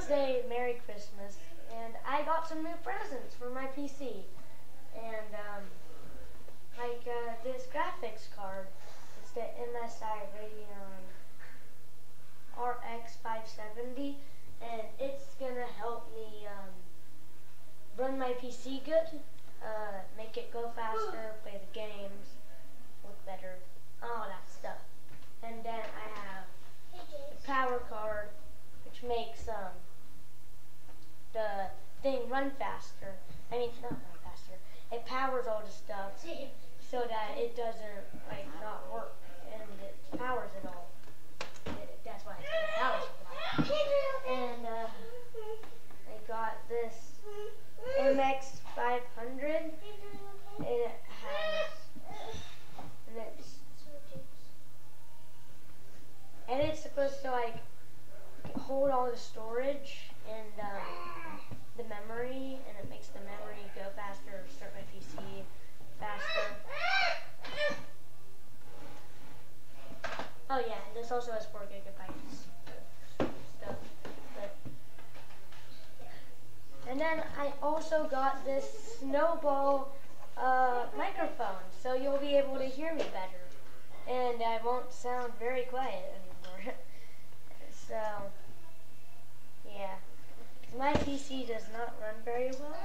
say Merry Christmas. And I got some new presents for my PC. And, um, like, uh, this graphics card. It's the MSI Radeon RX 570. And it's gonna help me, um, run my PC good, uh, make it go faster, play the games, look better, all that stuff. And then I have the power card, which makes um, the thing run faster. I mean, not run faster. It powers all the stuff so that it doesn't like not work, and it powers it all. It, that's why it's. And uh, I got this MX 500. and It has and it's and it's supposed to like hold all the storage and um, the memory, and it makes the memory go faster, start my PC faster. Oh yeah, and also has four gigabytes stuff. But and then I also got this snowball uh, microphone, so you'll be able to hear me better, and I won't sound very quiet anymore. so yeah. my PC does not run very well.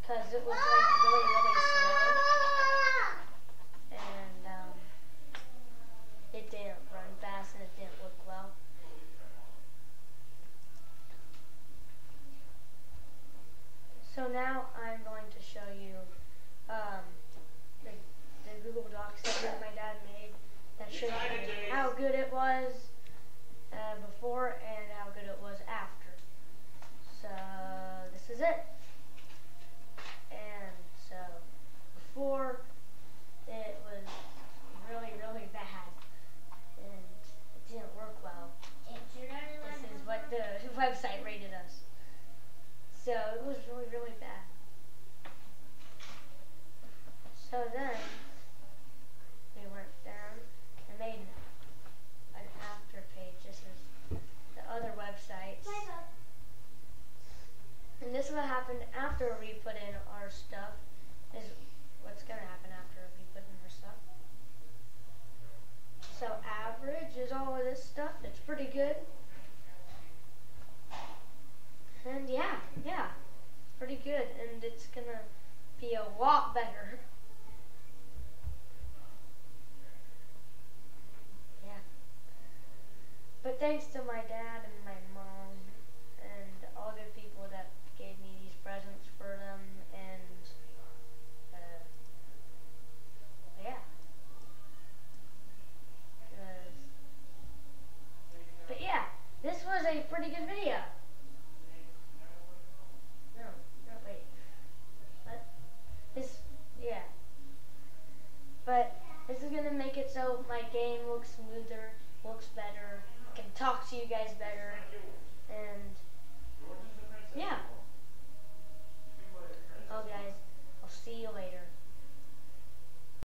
Because it was like really, really slow. And um, it didn't run fast and it didn't look well. So now I'm going to show you um, the, the Google Docs that my dad made that shows you how good it was uh, before and how good it was after. So this is it. And so before it was really, really bad and it didn't work well. This is what the website rated us. So it was really, really bad. So then we went down and made an after page. This is the other websites. And this is what happened after we put in our stuff. Is what's gonna happen after we put in our stuff. So average is all of this stuff. It's pretty good. And yeah, yeah, it's pretty good. And it's gonna be a lot better. Yeah. But thanks to my dad and my mom and all the people that gave me these presents for them and uh, yeah. 'Cause- but yeah, this was a pretty good video. No, no, wait. What? This, yeah. But this is gonna make it so my game looks smoother, looks better, can talk to you guys better, and